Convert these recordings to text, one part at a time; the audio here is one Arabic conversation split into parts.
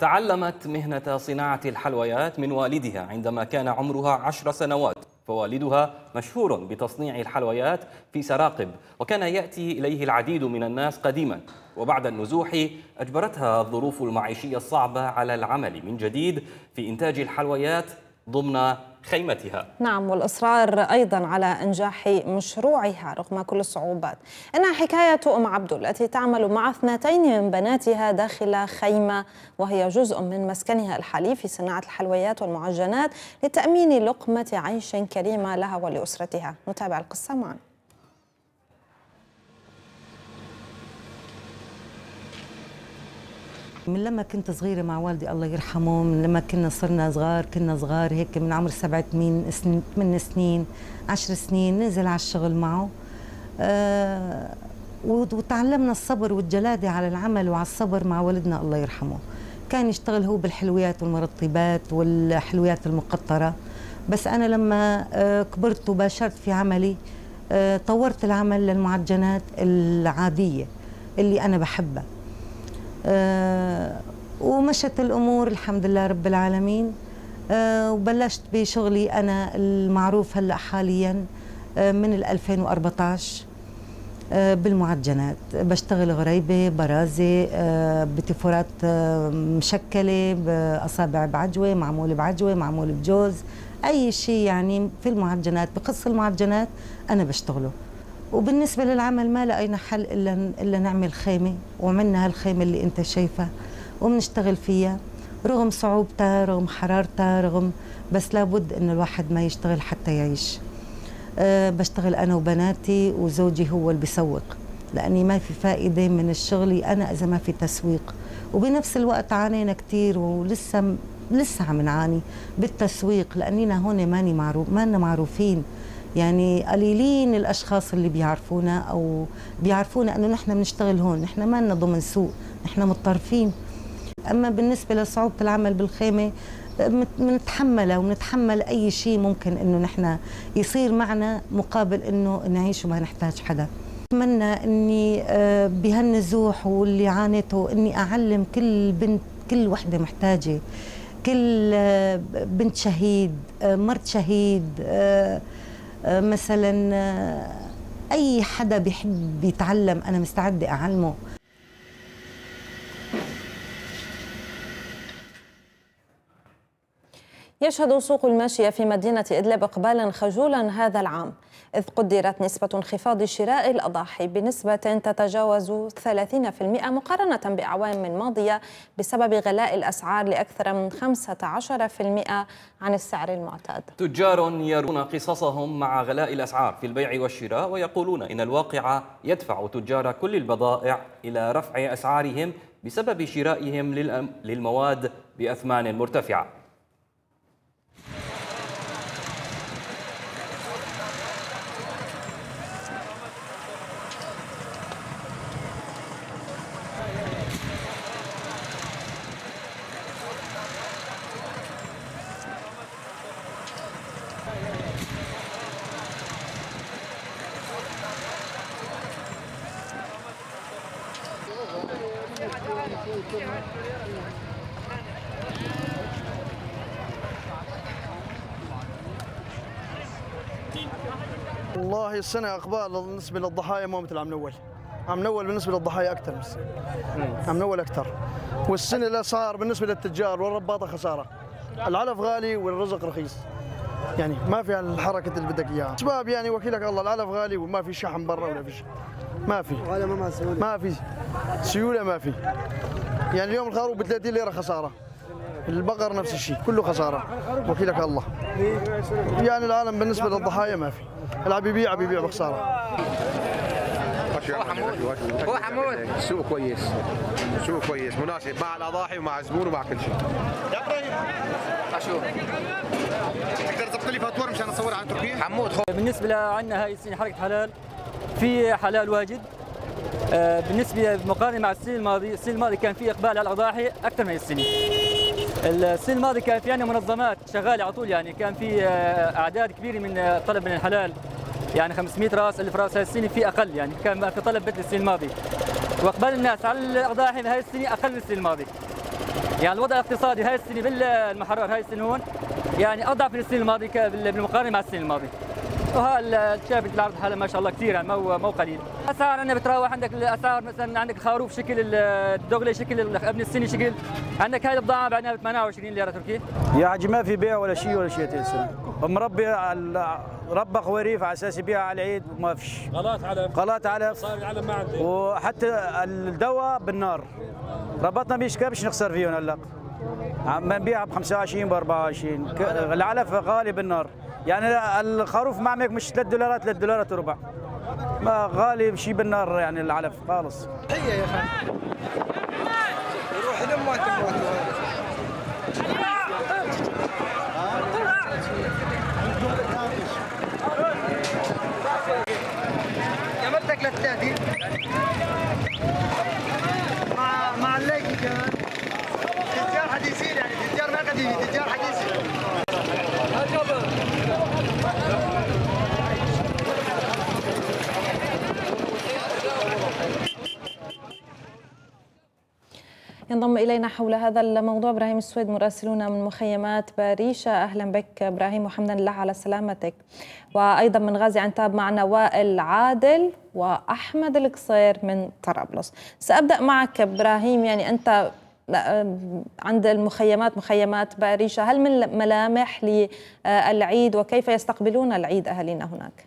تعلمت مهنة صناعة الحلويات من والدها عندما كان عمرها عشر سنوات فوالدها مشهور بتصنيع الحلويات في سراقب وكان يأتي إليه العديد من الناس قديما وبعد النزوح أجبرتها الظروف المعيشية الصعبة على العمل من جديد في إنتاج الحلويات ضمن خيمتها. نعم والإصرار أيضا على إنجاح مشروعها رغم كل الصعوبات. إنها حكاية أم عبدو التي تعمل مع اثنتين من بناتها داخل خيمة وهي جزء من مسكنها الحالي في صناعة الحلويات والمعجنات لتأمين لقمة عيش كريمة لها ولأسرتها. نتابع القصة معنا من لما كنت صغيرة مع والدي الله يرحمه من لما كنا صرنا صغار كنا صغار هيك من عمر سبع ثمان سنين ثمان سنين عشر سنين ننزل على الشغل معه. أه وتعلمنا الصبر والجلادة على العمل وعلى الصبر مع والدنا الله يرحمه. كان يشتغل هو بالحلويات والمرطبات والحلويات المقطرة. بس أنا لما أه كبرت وباشرت في عملي أه طورت العمل للمعجنات العادية اللي أنا بحبها. آه ومشت الأمور الحمد لله رب العالمين. آه وبلشت بشغلي أنا المعروف هلأ حاليا آه من 2014 آه بالمعجنات. بشتغل غريبة برازة آه بتيفورات آه مشكلة باصابع بعجوة معمول بعجوة معمول بجوز. أي شيء يعني في المعجنات بقص المعجنات أنا بشتغله. وبالنسبة للعمل ما لقينا حل إلا إلا نعمل خيمة وعملنا هالخيمة اللي أنت شايفها وبنشتغل فيها رغم صعوبتها رغم حرارتها رغم بس لابد إنه الواحد ما يشتغل حتى يعيش. أه بشتغل أنا وبناتي وزوجي هو اللي بيسوق لأني ما في فائدة من الشغل أنا إذا ما في تسويق. وبنفس الوقت عانينا كثير ولسه لسه عم نعاني بالتسويق لأننا هون ماني معروف مانا معروفين. يعني قليلين الأشخاص اللي بيعرفونا أو بيعرفونا إنه نحن بنشتغل هون نحن ما لنا ضمن سوق نحن مضطرفين. أما بالنسبة لصعوبة العمل بالخيمة بنتحملها ونتحمل أي شيء ممكن إنه نحن يصير معنا مقابل إنه نعيش وما نحتاج حدا. أتمنى إني بهالنزوح واللي عانته إني أعلم كل بنت كل وحدة محتاجة. كل بنت شهيد مرت شهيد مثلا أي حدا بيحب يتعلم أنا مستعدة أعلمه. يشهد سوق الماشية في مدينة إدلب إقبالا خجولا هذا العام. إذ قدرت نسبة انخفاض شراء الأضاحي بنسبة تتجاوز 30% مقارنة بأعوام ماضية بسبب غلاء الأسعار لأكثر من 15% عن السعر المعتاد. تجار يرون قصصهم مع غلاء الأسعار في البيع والشراء ويقولون إن الواقع يدفع تجار كل البضائع إلى رفع أسعارهم بسبب شرائهم للمواد بأثمان مرتفعة. والله السنة إقبال بالنسبة للضحايا مو مثل عام الأول عام الأول بالنسبة للضحايا أكثر بس. عام الأول أكثر. والسنة الأسعار بالنسبة للتجار والرباطة خسارة. العلف غالي والرزق رخيص. يعني ما في الحركة اللي بدك إياها. شباب يعني وكيلك الله العلف غالي وما في شحن برا ولا في شيء. ما في. ولا ما سيولة. ما في. سيولة ما في. يعني اليوم الخروف ب 30 ليرة خسارة. البقر نفس الشيء كله خسارة. وكيلك الله. يعني العالم بالنسبة للضحايا ما في. اللي بيبيع بيبيع بخسارة هو حمود. السوق كويس. السوق كويس. مناسب. مع الأضاحي ومع الزبون ومع كل شيء. يا إبراهيم. أشوف. تقدر تضبط لي فاتوره مشان اصورها عن تركيا حمود خو. بالنسبة لعنا هاي السنة حركة حلال. في حلال واجد. آه، بالنسبة مقارنة مع السنة الماضية السنة الماضية كان في إقبال على الأضاحي أكثر من السنة. السنة الماضية كان في عندنا منظمات شغالة على طول يعني. كان في آه، أعداد كبيرة من آه، طلب من الحلال. يعني 500 راس 1000 راس هاي السنة في أقل يعني. كان في طلب مثل السنة الماضية. وأقبال الناس على الاضاحي هاي السنة أقل من السنة الماضية. يعني الوضع الاقتصادي هاي السنة بالمحرر هاي السنة هون. يعني أضعف من السنة الماضية بالمقارنة مع السنة الماضية. وها شافت العرض حالة ما شاء الله كثير يعني مو مو قليل. اسعار عندنا بتراوح عندك الاسعار مثلا عندك خروف شكل الدغله شكل ابن السنة شكل عندك هاي البضاعه بعدها ب 28 ليرة تركي. يا حجي ما في بيع ولا شيء ولا شيء السنة مربي ربى خواريف على أساس يبيع على العيد وما فيش. غلات علف غلات علف صار العلم ما عندي. وحتى الدواء بالنار. ربطنا بيش كبش نخسر فيهم هلأ؟ عم نبيعها ب 25 ب 24 العلف غالي بالنار. يعني الخروف معمك مش 3 دولارات 3 دولارات وربع. ما غالي شيء بالنار يعني العلف خالص. هي يا أخي. روح لما يا مدك للثلاثين مع مع اللايكي كمان تجار حديثين يعني تجار ما قديمين تجار حديثين ينضم إلينا حول هذا الموضوع. إبراهيم السويد مراسلنا من مخيمات باريشة. أهلا بك إبراهيم وحمدا لله على سلامتك. وأيضا من غازي عنتاب معنا وائل عادل وأحمد القصير من طرابلس. سأبدأ معك إبراهيم يعني أنت عند المخيمات مخيمات باريشة. هل من ملامح للعيد؟ وكيف يستقبلون العيد أهالينا هناك؟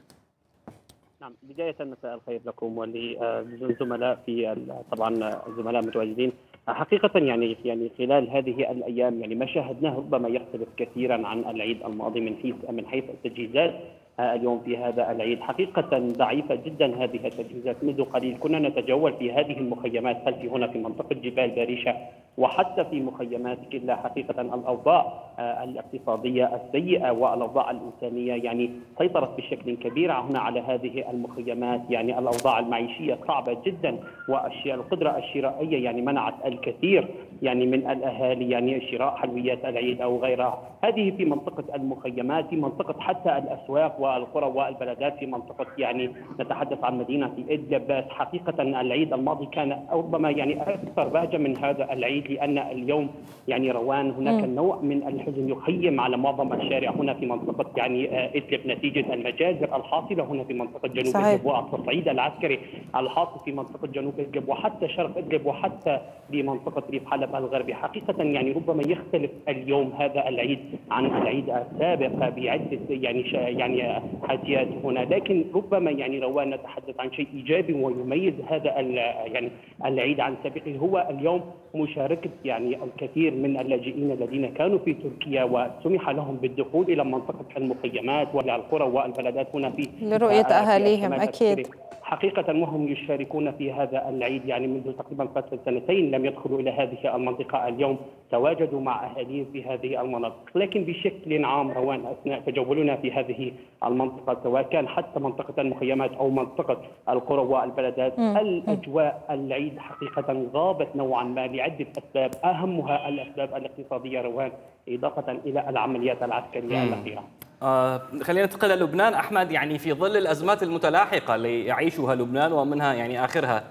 نعم بداية مساء الخير لكم وللزملاء في طبعا الزملاء المتواجدين حقيقة يعني يعني خلال هذه الأيام يعني ما شاهدناه ربما يختلف كثيرا عن العيد الماضي من حيث من حيث التجهيزات اليوم في هذا العيد. حقيقة ضعيفة جدا هذه التجهيزات. منذ قليل كنا نتجول في هذه المخيمات. خلفي هنا في منطقة جبال باريشة؟ وحتى في مخيمات كلا حقيقة الأوضاع الاقتصادية السيئة والأوضاع الإنسانية. يعني سيطرت بشكل كبير هنا على هذه المخيمات. يعني الأوضاع المعيشية صعبة جدا والقدرة الشرائية يعني منعت الكثير يعني من الأهالي يعني شراء حلويات العيد أو غيرها. هذه في منطقة المخيمات في منطقة حتى الأسواق والقرى والبلدات في منطقة يعني نتحدث عن مدينة إدلب حقيقة العيد الماضي كان ربما يعني أكثر بهجة من هذا العيد لأن اليوم يعني روان. هناك م. نوع من الحزن يخيم على معظم الشارع. هنا في منطقة يعني إدلب نتيجة المجازر الحاصلة. هنا في منطقة جنوب إدلب والتصعيد العسكري الحاصل في منطقة جنوب إدلب وحتى شرق إدلب وحتى في منطقة ريف حلب. الغربي. حقيقة يعني ربما يختلف اليوم هذا العيد عن العيد السابق بعدة يعني يعني حاجيات هنا. لكن ربما يعني روان نتحدث عن شيء إيجابي ويميز هذا يعني العيد عن سابقه هو اليوم مشاركة يعني الكثير من اللاجئين الذين كانوا في تركيا وسمح لهم بالدخول إلى منطقة المخيمات وإلى القرى والبلدات هنا في لرؤية أهاليهم أكيد. حقيقة وهم يشاركون في هذا العيد يعني منذ تقريبا فترة سنتين لم يدخلوا إلى هذه المنطقة اليوم. تواجدوا مع أهاليهم في هذه المناطق لكن بشكل عام روان أثناء تجولنا في هذه المنطقة سواء كان حتى منطقة المخيمات أو منطقة القرى والبلدات. الأجواء العيد حقيقة غابت نوعا ما لعدة أسباب أهمها الأسباب الاقتصادية روان إضافة إلى العمليات العسكرية الأخيرة. آه خلينا ننتقل للبنان أحمد يعني في ظل الأزمات المتلاحقة اللي يعيشها لبنان ومنها يعني آخرها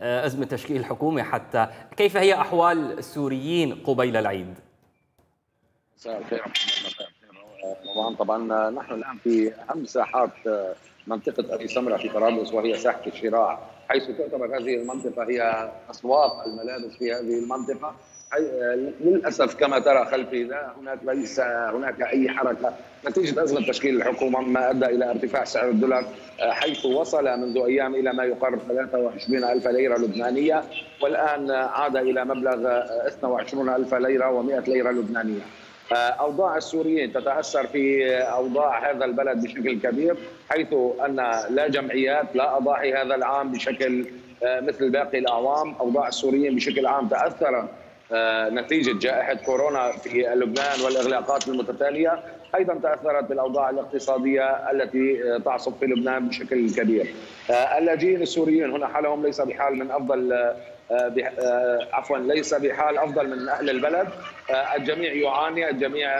آه أزمة تشكيل الحكومة حتى كيف هي أحوال السوريين قبيل العيد؟ مساء الخير طبعا طبعا نحن الآن في أهم ساحات منطقة أبي سمرة في طرابلس وهي ساحة الشراع حيث تعتبر هذه المنطقة هي أسواق الملابس في هذه المنطقة للأسف كما ترى خلفي لا هناك ليس هناك أي حركة نتيجة ازمه تشكيل الحكومة ما أدى إلى ارتفاع سعر الدولار حيث وصل منذ أيام إلى ما يقارب 23 ألف ليرة لبنانية والآن عاد إلى مبلغ 22 ألف ليرة و100 ليرة لبنانية. أوضاع السوريين تتأثر في أوضاع هذا البلد بشكل كبير حيث أن لا جمعيات لا أضاحي هذا العام بشكل مثل باقي الأعوام، أوضاع السوريين بشكل عام تأثر نتيجة جائحة كورونا في لبنان والإغلاقات المتتالية، أيضا تأثرت بالأوضاع الاقتصادية التي تعصف في لبنان بشكل كبير. اللاجئين السوريين هنا حالهم ليس بحال من أفضل عفوا ليس بحال أفضل من أهل البلد الجميع يعاني الجميع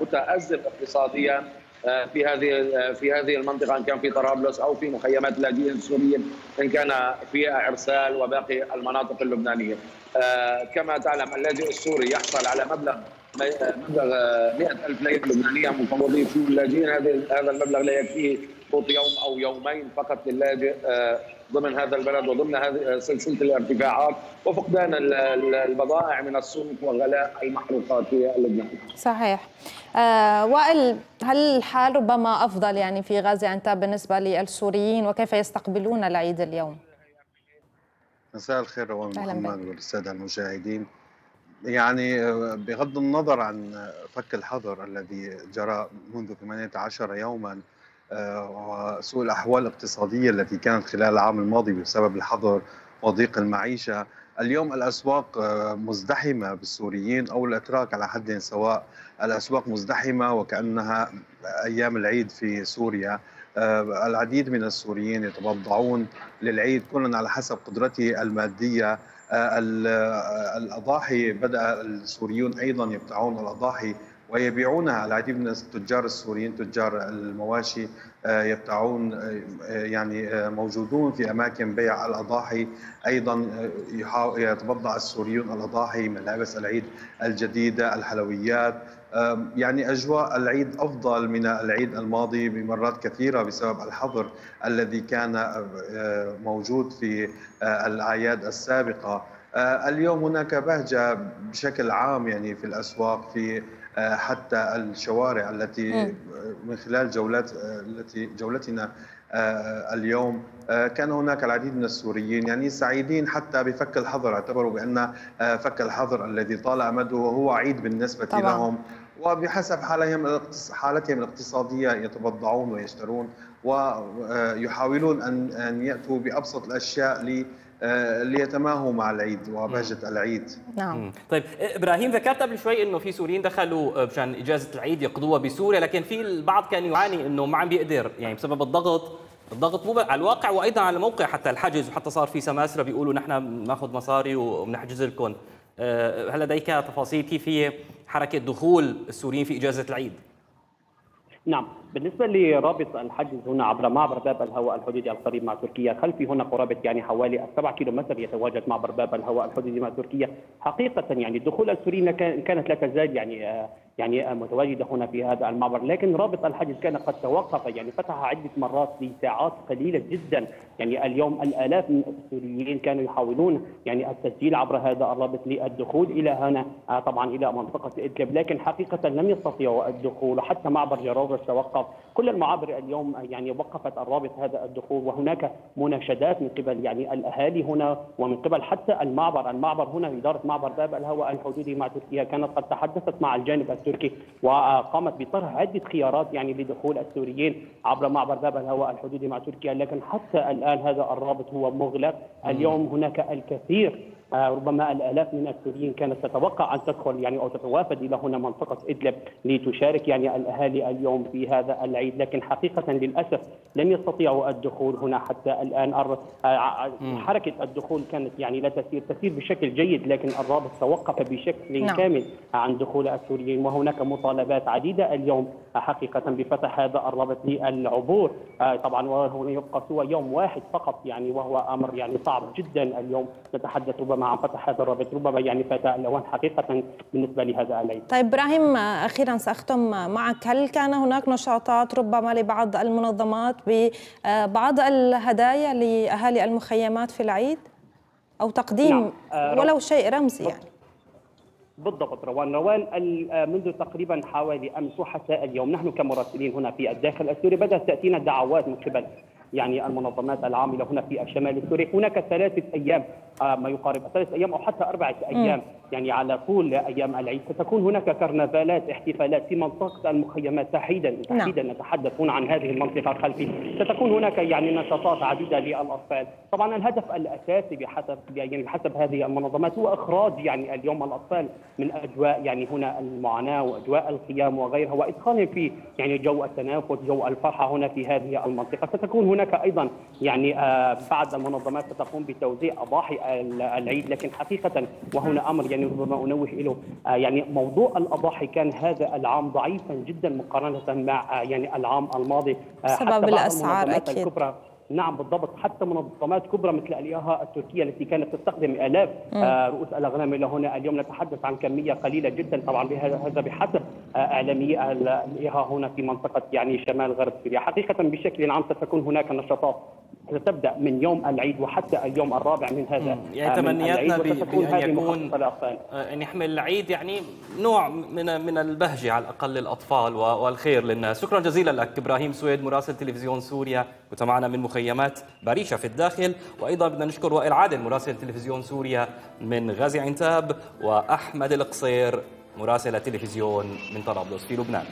متازم اقتصاديا في هذه في هذه المنطقة إن كان في طرابلس أو في مخيمات اللاجئين السوريين إن كان في إرسال وباقي المناطق اللبنانية. كما تعلم اللاجئ السوري يحصل على مبلغ مبلغ 100000 ليرة لبنانية مفوضين في اللاجئين هذا المبلغ لا يكفيه يوم أو يومين فقط للاجئ ضمن هذا البلد وضمن هذه سلسلة الارتفاعات وفقدان البضائع من السوق وغلاء المحروقات في لبنان. صحيح. آه وائل هل الحال ربما أفضل يعني في غازي بالنسبة للسوريين وكيف يستقبلون العيد اليوم؟ مساء الخير روان محمد والسادة المشاهدين. يعني بغض النظر عن فك الحظر الذي جرى منذ 18 يوما وسوء الأحوال الاقتصادية التي كانت خلال العام الماضي بسبب الحظر وضيق المعيشة. اليوم الأسواق مزدحمة بالسوريين أو الأتراك على حد سواء الأسواق مزدحمة وكأنها أيام العيد في سوريا. العديد من السوريين يتبضعون للعيد كل على حسب قدرته المادية. الأضاحي بدأ السوريون أيضا يبتاعون الأضاحي ويبيعونها العديد من التجار السوريين تجار المواشي يبتاعون يعني موجودون في أماكن بيع الأضاحي. أيضا يتبضع السوريون الأضاحي ملابس العيد الجديدة الحلويات. يعني أجواء العيد أفضل من العيد الماضي بمرات كثيرة بسبب الحظر الذي كان موجود في الأعياد السابقة. اليوم هناك بهجة بشكل عام يعني في الأسواق في حتى الشوارع التي من خلال جولات التي جولتنا اليوم كان هناك العديد من السوريين يعني سعيدين حتى بفك الحظر. اعتبروا بأن فك الحظر الذي طال أمده هو عيد بالنسبة طبعا. لهم. وبحسب حالهم حالتهم الاقتصادية يتبضعون ويشترون ويحاولون أن أن يأتوا بأبسط الأشياء ليتماهوا مع العيد وبهجه العيد. نعم. طيب إبراهيم ذكرت قبل شوي إنه في سوريين دخلوا مشان إجازة العيد يقضوها بسوريا لكن في البعض كان يعاني إنه ما عم بيقدر يعني بسبب الضغط الضغط مو على الواقع وأيضا على الموقع حتى الحجز وحتى صار في سماسرة بيقولوا نحن بناخذ مصاري وبنحجز لكم هل لديك تفاصيل كيف هي حركة دخول السوريين في إجازة العيد؟ نعم. بالنسبة لرابط الحجز هنا عبر معبر باب الهواء الحدودي القريب مع تركيا خلفي هنا قرابة يعني حوالي 7 كيلو متر يتواجد معبر باب الهواء الحدودي مع تركيا. حقيقة يعني دخول السوريين كانت لا تزال يعني يعني متواجدة هنا في هذا المعبر. لكن رابط الحجز كان قد توقف يعني فتح عدة مرات لساعات قليلة جدا. يعني اليوم الآلاف من السوريين كانوا يحاولون يعني التسجيل عبر هذا الرابط للدخول إلى هنا طبعا إلى منطقة إدلب. لكن حقيقة لم يستطيعوا الدخول حتى معبر جرابلس توقف. كل المعابر اليوم يعني وقفت الرابط هذا الدخول وهناك مناشدات من قبل يعني الأهالي هنا ومن قبل حتى المعبر. المعبر هنا إدارة معبر باب الهواء الحدودي مع تركيا كانت قد تحدثت مع الجانب التركي وقامت بطرح عدة خيارات يعني لدخول السوريين عبر معبر باب الهواء الحدودي مع تركيا لكن حتى الآن هذا الرابط هو مغلق. اليوم هناك الكثير ربما الآلاف من السوريين كانت تتوقع أن تدخل يعني أو تتوافد إلى هنا منطقة إدلب لتشارك يعني الأهالي اليوم في هذا العيد لكن حقيقة للأسف لم يستطيعوا الدخول هنا حتى الآن. حركة الدخول كانت يعني لا تسير تسير بشكل جيد لكن الرابط توقف بشكل نعم. كامل عن دخول السوريين وهناك مطالبات عديدة اليوم حقيقة بفتح هذا الرابط للعبور. طبعا وهنا يبقى سوى يوم واحد فقط يعني وهو أمر يعني صعب جدا. اليوم نتحدث ربما عن فتح هذا الرابط ربما يعني فات الاوان حقيقة بالنسبة لهذا العيد. طيب إبراهيم أخيرا سأختم معك هل كان هناك نشاطات ربما لبعض المنظمات ببعض الهدايا لأهالي المخيمات في العيد أو تقديم نعم. ولو شيء رمزي يعني؟ بالضبط روان روان منذ تقريبا حوالي أمس وحتى اليوم نحن كمراسلين هنا في الداخل السوري بدأت تأتينا دعوات من قبل يعني المنظمات العاملة هنا في الشمال السوري. هناك ثلاثة أيام ما يقارب ثلاث أيام أو حتى أربعة أيام يعني على طول أيام العيد. ستكون هناك كرنفالات احتفالات في منطقة المخيمات. تحديدا تحديدا نتحدث هنا عن هذه المنطقة الخلفية. ستكون هناك يعني نشاطات عديدة للأطفال. طبعا الهدف الأساسي بحسب يعني بحسب هذه المنظمات هو إخراج يعني اليوم الأطفال من أجواء يعني هنا المعاناة وأجواء الخيام وغيرها وإدخالهم في يعني جو التنافس جو الفرحة هنا في هذه المنطقة. ستكون هناك أيضا يعني آه بعد المنظمات ستقوم بتوزيع أضاحي العيد لكن حقيقة وهنا أمر يعني ربما أنوه له يعني موضوع الأضاحي كان هذا العام ضعيفا جدا مقارنة مع يعني العام الماضي بسبب الأسعار أكيد. الكبرى. نعم بالضبط. حتى منظمات كبرى مثل الياها التركية التي كانت تستخدم آلاف آه رؤوس الأغنام إلى هنا. اليوم نتحدث عن كمية قليلة جدا. طبعا هذا بحسب آه اعلامي الياها هنا في منطقة يعني شمال غرب سوريا. حقيقة بشكل عام ستكون هناك نشاطات ستبدأ من يوم العيد وحتى اليوم الرابع من هذا يعني تمنياتنا بأن يكون ان يحمل العيد يعني نوع من من البهجة على الأقل للأطفال والخير للناس. شكرا جزيلا لك إبراهيم سويد مراسل تلفزيون سوريا كنت معنا من مخيمات بريشه في الداخل. وأيضا بدنا نشكر وائل عادل مراسل تلفزيون سوريا من غازي عنتاب وأحمد القصير مراسل تلفزيون من طرابلس في لبنان.